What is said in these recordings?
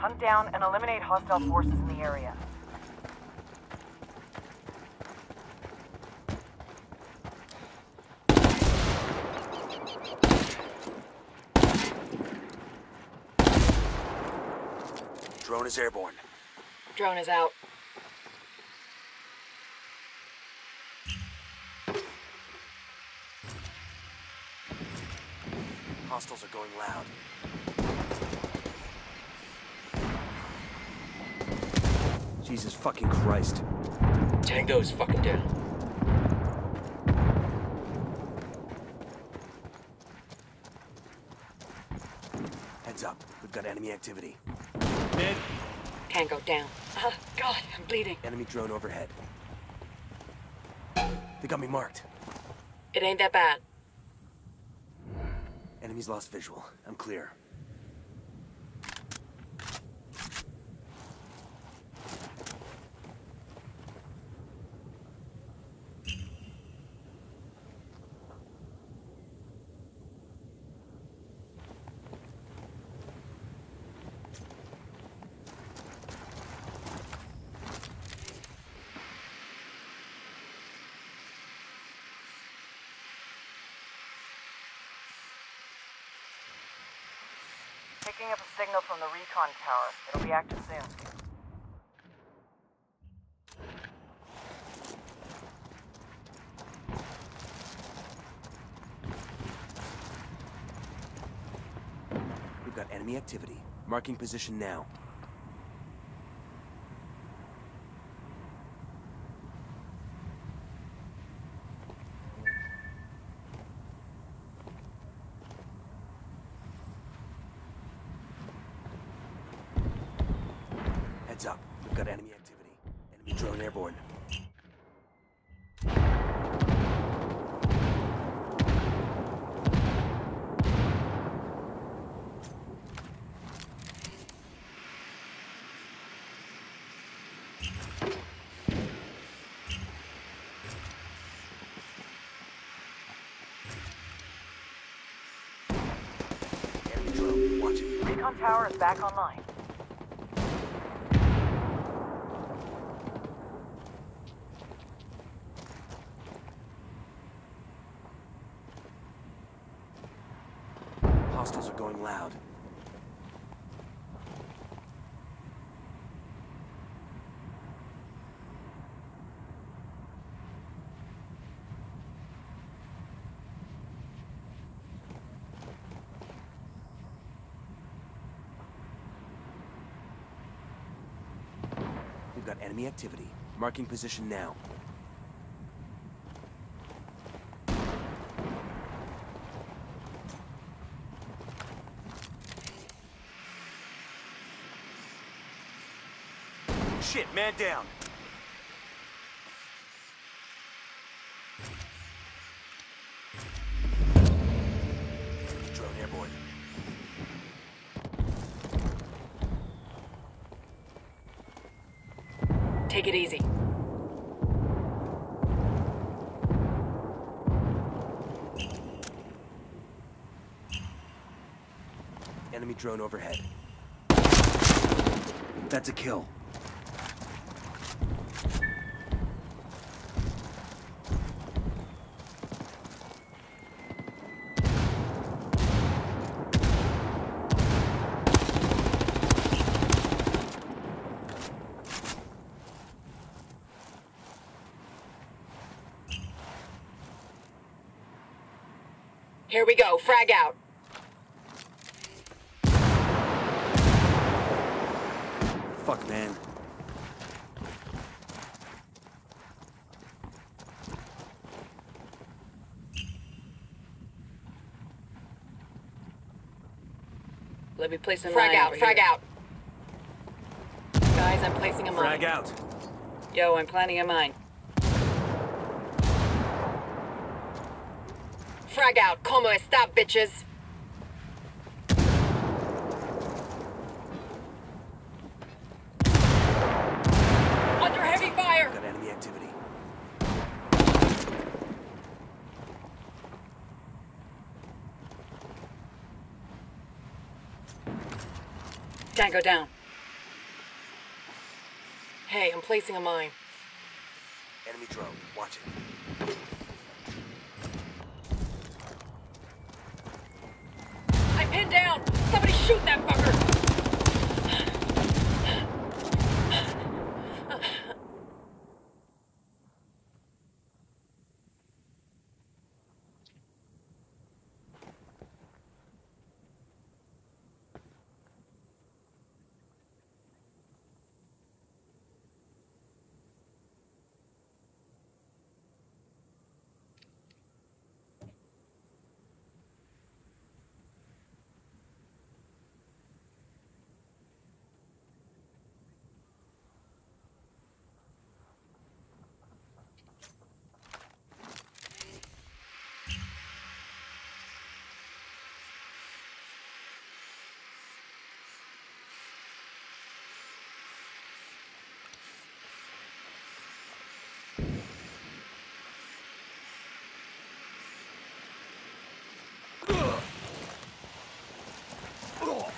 Hunt down and eliminate hostile forces in the area. Drone is airborne. Drone is out. Hostiles are going loud. Jesus fucking Christ. Tango is fucking down. Heads up. We've got enemy activity. Mid. Tango down. Oh, God, I'm bleeding. Enemy drone overhead. They got me marked. It ain't that bad. Enemy's lost visual. I'm clear. Picking up a signal from the recon tower. It'll be active soon. We've got enemy activity. Marking position now. Heads up. We've got enemy activity. Enemy drone airborne. Enemy drone. Watch it. Recon tower is back online. Hostiles are going loud. We've got enemy activity. Marking position now. Shit, man down. Take it easy. Enemy drone overhead. That's a kill. Here we go. Frag out. Fuck, man. Let me place a frag out. Frag out. Guys, I'm placing a mine. Frag out. Yo, I'm planting a mine. Frag out. Como está, bitches? Under heavy fire! Got enemy activity. Tango down. Hey, I'm placing a mine. Enemy drone. Watch it. Pinned down! Somebody shoot that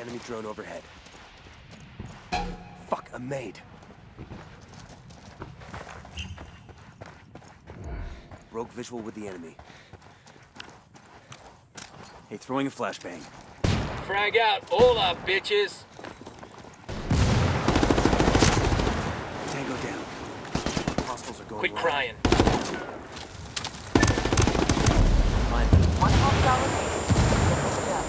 Enemy drone overhead. Fuck, a maid. Broke visual with the enemy. Hey, throwing a flashbang. Frag out. all Hola, bitches. Tango down. Hostiles are going Quit live. crying. Mine. One hostile remaining. Get this done.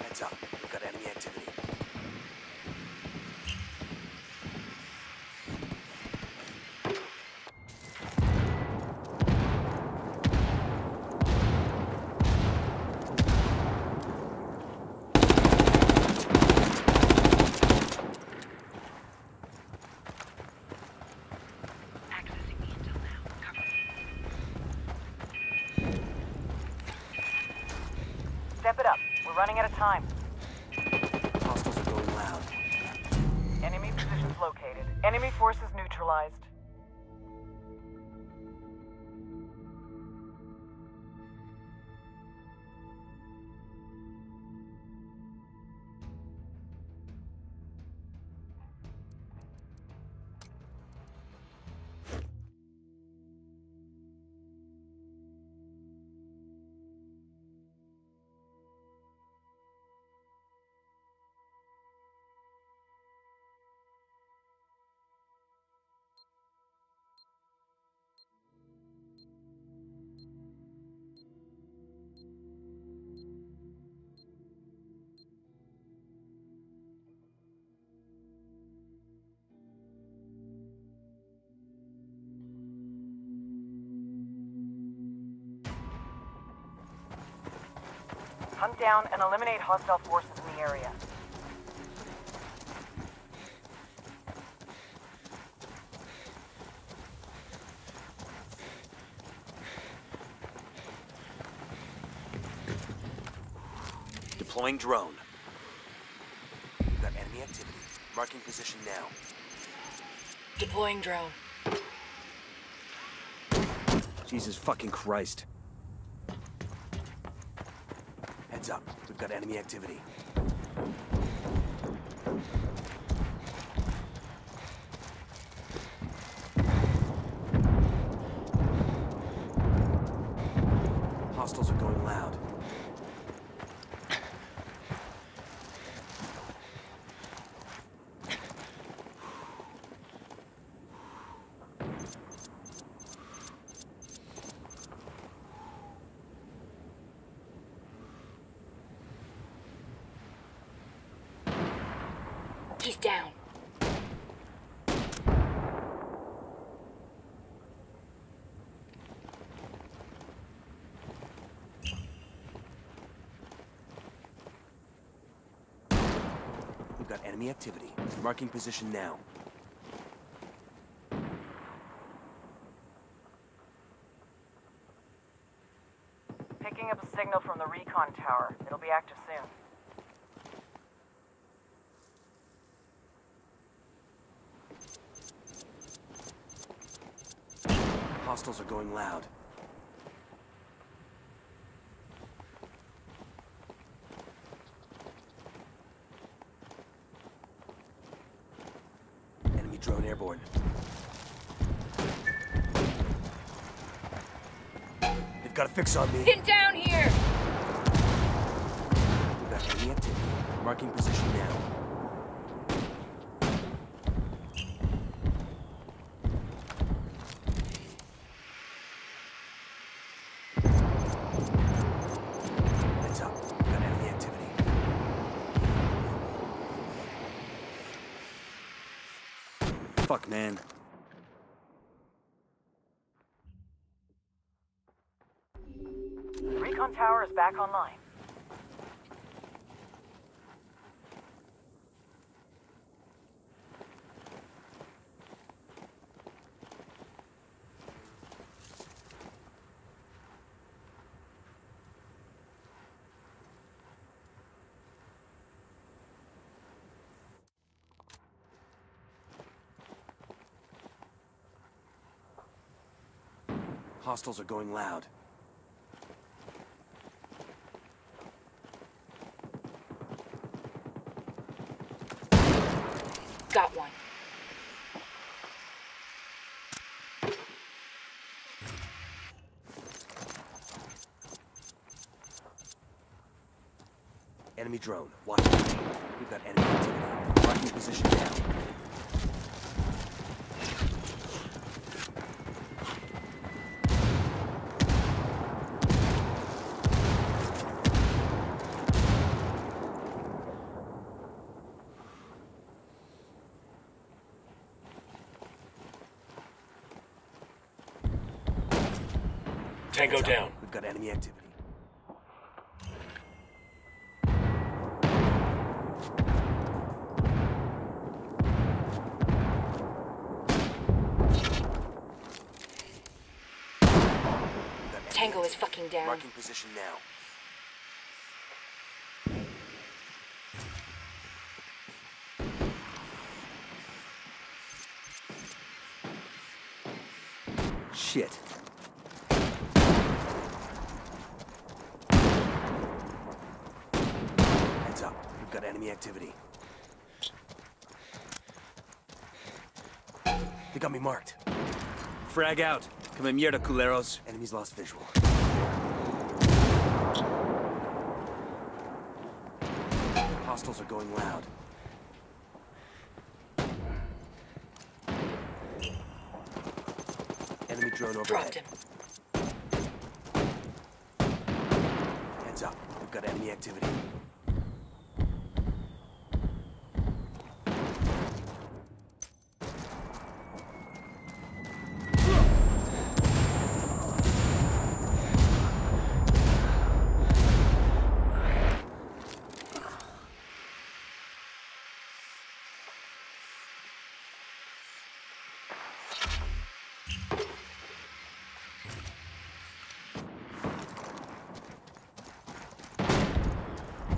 Heads up. We've got enemy activity. Step it up. We're running out of time. Hunt down and eliminate hostile forces in the area. Deploying drone. We've got enemy activity. Marking position now. Deploying drone. Jesus fucking Christ. Heads up. We've got enemy activity. Hostiles are going loud. He's down. We've got enemy activity. Marking position now. Picking up a signal from the recon tower. It'll be active soon. Hostiles are going loud. Enemy drone airborne. They've got a fix on me. Get down here! We've got enemy activity. Marking position now. Heads up. We've got enemy activity. Fuck, man. Recon tower is back online. Hostiles are going loud. Got one. Enemy drone. Watch. We've got enemy activity. Marking position now. Tango Heads down. We've got enemy activity. We've got enemy Tango is fucking down. Marking position now. Shit. Heads up. We've got enemy activity. They got me marked. Frag out. Come in mierda, culeros. Enemies lost visual. Hostiles are going loud. Enemy drone Dropped overhead. him. Heads up. We've got enemy activity.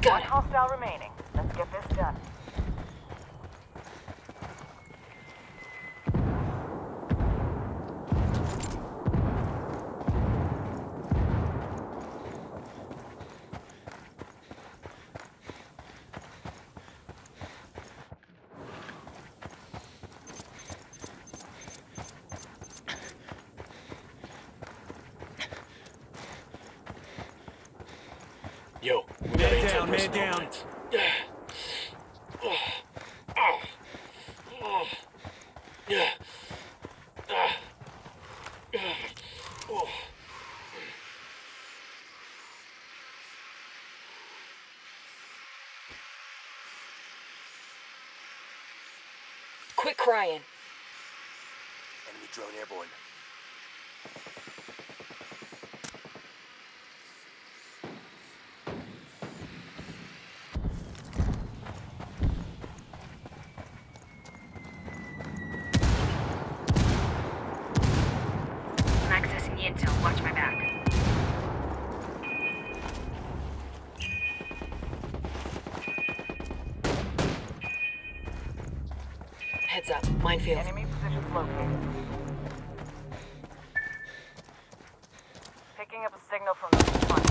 Got One hostile remaining. Let's get this done. Yo, Man down, man down. Quit crying. Minefield. Enemy positions located. Picking up a signal from the front.